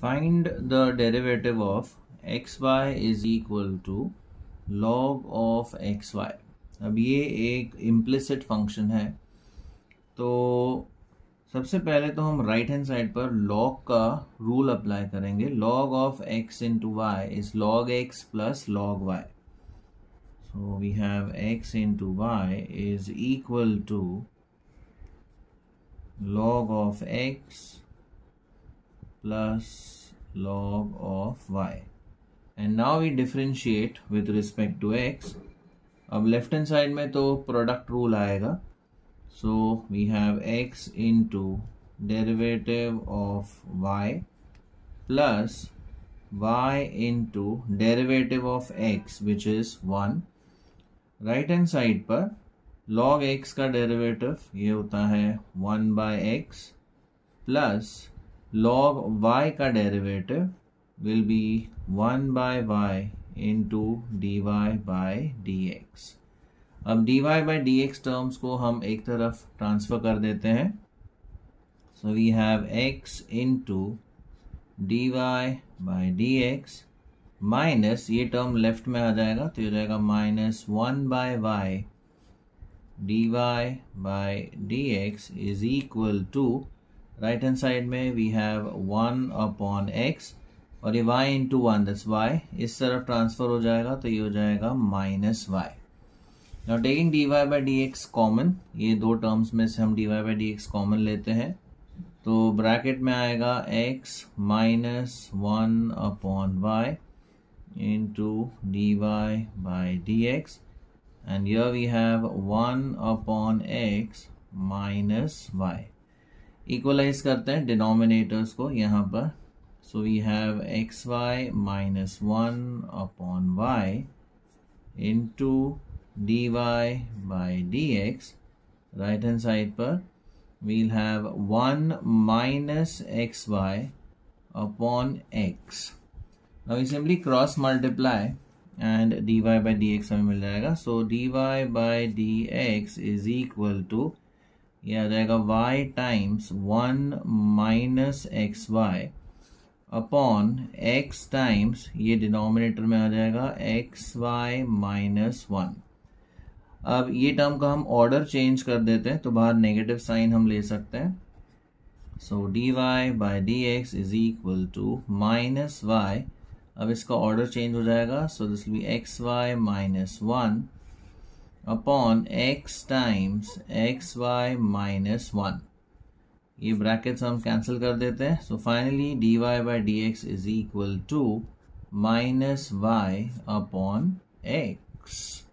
find the derivative of xy is equal to log of xy. अब ये एक implicit function है। तो सबसे पहले तो हम राइट हैंड साइड पर लॉग का रूल अप्लाई करेंगे। Log of x into y is log x plus log y so we have x into y is equal to log of x plus log of y. And now we differentiate with respect to x. अब left hand side में तो product rule आएगा. So we have x into derivative of y plus y into derivative of x which is one right hand side पर log x का derivative ये होता है one by x plus log y का derivative will be one by y into d y by d x अब d y by d x terms को हम एक तरफ़ ट्रांसफ़र कर देते हैं। So we have x into d y by d x minus ये टर्म लेफ़्ट में आ जाएगा तो ये जाएगा minus one by y dy d x is equal to right hand side में we have one upon x और ये वाई इंटू वन दस वाई इस तरफ़ ट्रांसफ़र हो जाएगा तो ये हो जाएगा minus y now taking d y by d x common ये दो टर्म्स में से हम d y by d x common लेते हैं तो ब्रैकेट में आएगा x minus one upon y into d y by d x and here we have one upon x minus y equalise करते हैं डिनोमिनेटर्स को यहाँ पर। So we have x y minus one upon y into d y by d x right hand side पर we'll have 1 minus xy upon x. Now we simply cross multiply and d y by d x हमें मिल जाएगा। So d y by d x is equal to ये आ जाएगा y times one minus x y upon x times ये denominator में आ जाएगा एक्स वाई माइनस वन अब ये टर्म का हम ऑर्डर चेंज कर देते हैं तो बाहर नेगेटिव साइन हम ले सकते हैं. So d y by d x is equal to minus y अब इसका ऑर्डर चेंज हो जाएगा so this be x y minus one upon x times x y minus one ये ब्रैकेट्स हम कैंसिल कर देते हैं। So finally d y by d x is equal to minus y upon x